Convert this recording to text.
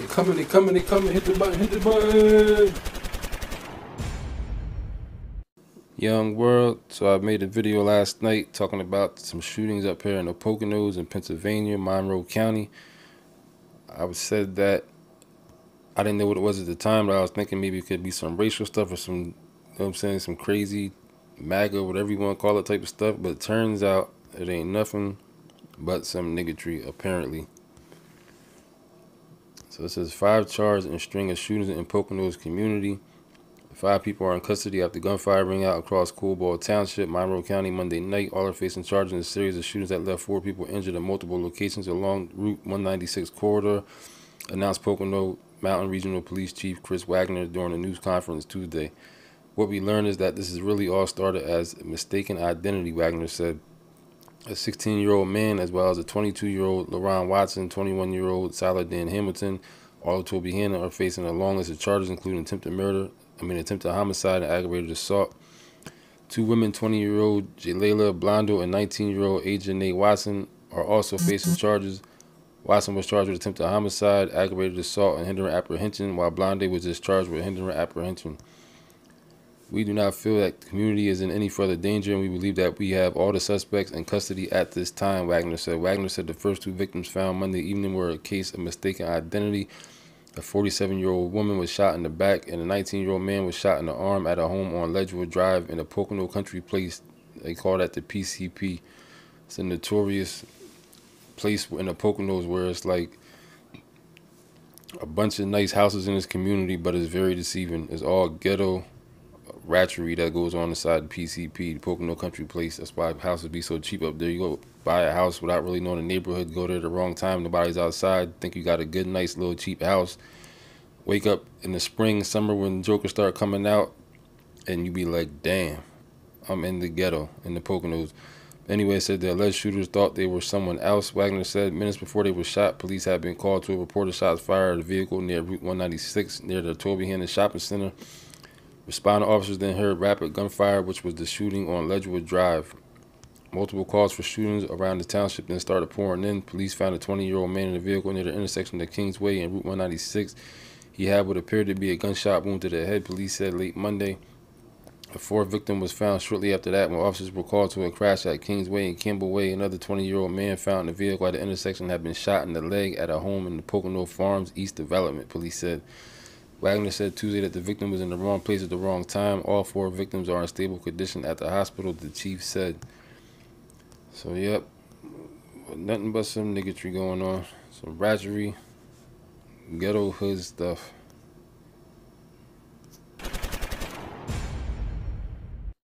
They coming, they coming, they coming. Hit the button, hit the button. Young World. So I made a video last night talking about some shootings up here in the Poconos in Pennsylvania, Monroe County. I said that I didn't know what it was at the time, but I was thinking maybe it could be some racial stuff or some, you know what I'm saying, some crazy MAGA, whatever you want to call it type of stuff. But it turns out it ain't nothing but some niggatry, apparently. So says five charged in string of shootings in Poconos community. Five people are in custody after gunfire ring out across Coolbaugh Township, Monroe County, Monday night. All are facing charges in a series of shootings that left four people injured at multiple locations along Route 196 corridor, announced Pocono Mountain Regional Police Chief Chris Wagner during a news conference Tuesday. What we learned is that this is really all started as mistaken identity, Wagner said. A 16 year old man, as well as a 22 year old LaRon Watson, 21 year old Saladin Hamilton, all Tobyhanna are facing a long list of charges, including attempted murder, I mean, attempted homicide and aggravated assault. Two women, 20 year old Jalela Blondo and 19 year old Aja Watson, are also facing charges. Watson was charged with attempted homicide, aggravated assault, and hindering apprehension, while Blonde was discharged with hindering apprehension. We do not feel that the community is in any further danger, and we believe that we have all the suspects in custody at this time, Wagner said. Wagner said the first two victims found Monday evening were a case of mistaken identity a 47 year old woman was shot in the back, and a 19 year old man was shot in the arm at a home on Ledgewood Drive in a Pocono country place. They call that the PCP. It's a notorious place in the Poconos where it's like a bunch of nice houses in this community, but it's very deceiving. It's all ghetto ratchery that goes on inside the PCP, the Pocono Country Place. That's why houses be so cheap up there. You go buy a house without really knowing the neighborhood, go there at the wrong time, nobody's outside, think you got a good, nice little cheap house. Wake up in the spring, summer when Jokers start coming out, and you be like, damn, I'm in the ghetto, in the Poconos. Anyway, said the alleged shooters thought they were someone else. Wagner said minutes before they were shot, police had been called to a report of shots fired at a vehicle near Route 196 near the Tobyhanna Shopping Center. Responding officers then heard rapid gunfire, which was the shooting on Ledgewood Drive. Multiple calls for shootings around the township then started pouring in. Police found a 20-year-old man in a vehicle near the intersection of Kingsway and Route 196. He had what appeared to be a gunshot wound to the head, police said late Monday. A fourth victim was found shortly after that when officers were called to a crash at Kingsway and Campbell Way. Another 20-year-old man found in the vehicle at the intersection had been shot in the leg at a home in the Pocono Farms East Development, police said. Wagner said Tuesday that the victim was in the wrong place at the wrong time. All four victims are in stable condition at the hospital, the chief said. So, yep, nothing but some niggatry going on. Some ratchery, ghetto hood stuff.